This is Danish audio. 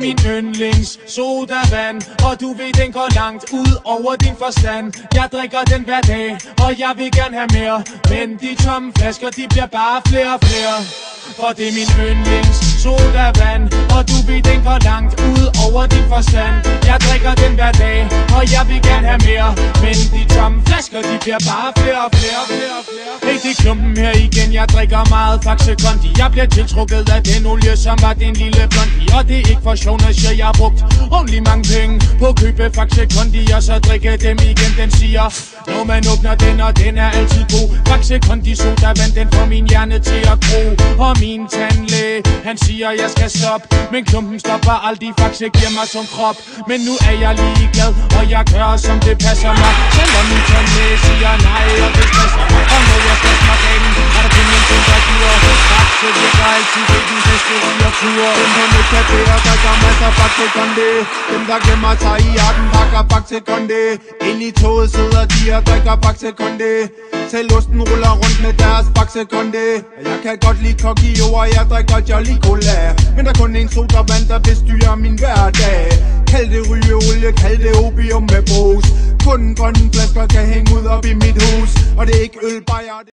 min yndlings sodavand. Og du ved den går langt ud over din forstand. Jeg drikker den hver dag, og jeg vil gerne have mere. Men de tomme flasker, de bliver bare flere og flere. For det er min yndlings sodavand. Og du ved den går langt ud over din forstand. Jeg drikker den hver dag, og jeg vil gerne have mere. Men de tomme flasker, de bliver bare flere og flere og flere, flere. Hey, det er klumpen her igen, jeg drikker meget Faxe Kondi. Jeg bliver tiltrukket af den olie, som var din lille blondi Og det er ikke for sjov, når jeg har brugt ordentlig mange penge På at købe Faxe Kondi, og så drikke dem igen. Den siger, når man åbner den, og den er altid god. Faxe Kondi sodavand, den får min hjerne til at gro. Og min tand han siger, jeg skal stoppe. Men klumpen stopper aldrig, Faxe giver mig som krop. Men nu er jeg ligeglad, og jeg gør, som det passer mig. Selvom min tandlæge siger nej, og det stresser mig. Og når jeg skal mig den, er der kun en ting, der giver. Faxe virker altid ved den bedste rygertur Dem på mit café og gør masser Faxe Kondi Dem der gemmer sig i arten pakker Faxe Kondi Ind i toget sidder de og drikker Faxe Kondi Selv osten ruller rundt med deres Jeg kan godt lide Kokio og jeg drikker Jolly Cola. Men der er kun en sodavand der bestyrer min hverdag. Kald det rygeolie, kald det opium med brus. Kun grønne flasker kan hænge ud op i mit hus. Og det er ikke øl, bare